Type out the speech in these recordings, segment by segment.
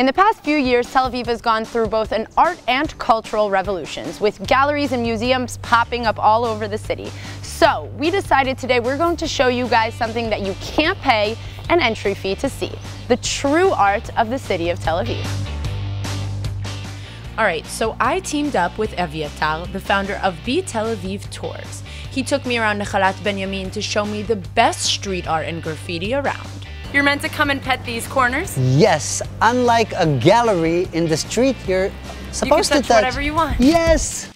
In the past few years, Tel Aviv has gone through both an art and cultural revolutions, with galleries and museums popping up all over the city. So we decided today we're going to show you guys something that you can't pay an entry fee to see, the true art of the city of Tel Aviv. All right, so I teamed up with Evyatar, the founder of B Tel Aviv Tours. He took me around Nachalat Binyamin to show me the best street art and graffiti around. You're meant to come and pet these corners? Yes, unlike a gallery in the street, you're supposed you can touch to touch whatever you want. Yes.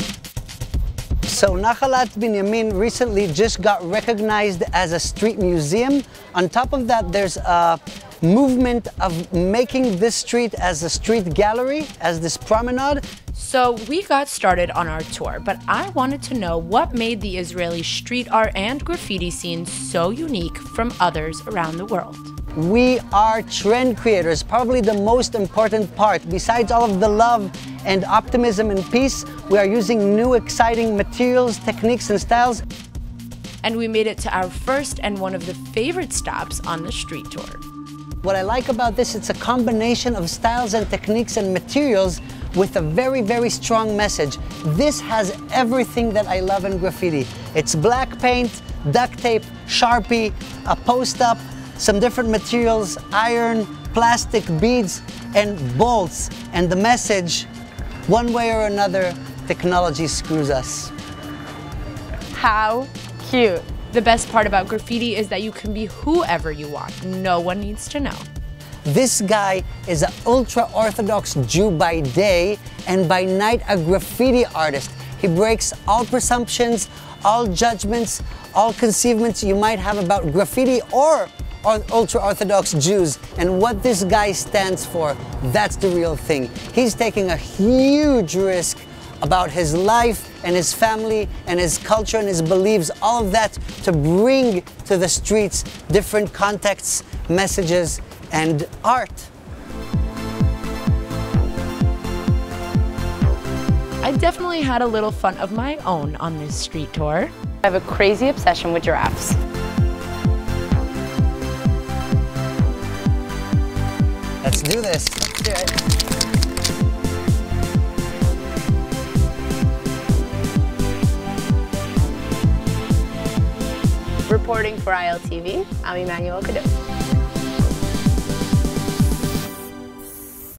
So Nachalat Binyamin recently just got recognized as a street museum. On top of that, there's a movement of making this street as a street gallery, as this promenade. So we got started on our tour, but I wanted to know what made the Israeli street art and graffiti scene so unique from others around the world. We are trend creators, probably the most important part. Besides all of the love and optimism and peace, we are using new exciting materials, techniques, and styles. And we made it to our first and one of the favorite stops on the street tour. What I like about this, it's a combination of styles and techniques and materials with a very, very strong message. This has everything that I love in graffiti. It's black paint, duct tape, Sharpie, a post-up, some different materials, iron, plastic beads, and bolts. And the message, one way or another, technology screws us. How cute. The best part about graffiti is that you can be whoever you want. No one needs to know. This guy is an ultra-Orthodox Jew by day and by night a graffiti artist. He breaks all presumptions, all judgments, all conceivements you might have about graffiti or ultra-Orthodox Jews and what this guy stands for, that's the real thing. He's taking a huge risk about his life and his family and his culture and his beliefs, all of that to bring to the streets different contexts, messages, and art. I definitely had a little fun of my own on this street tour. I have a crazy obsession with giraffes. Do this. Let's do it. Reporting for ILTV, I'm Emanuelle Kadosh.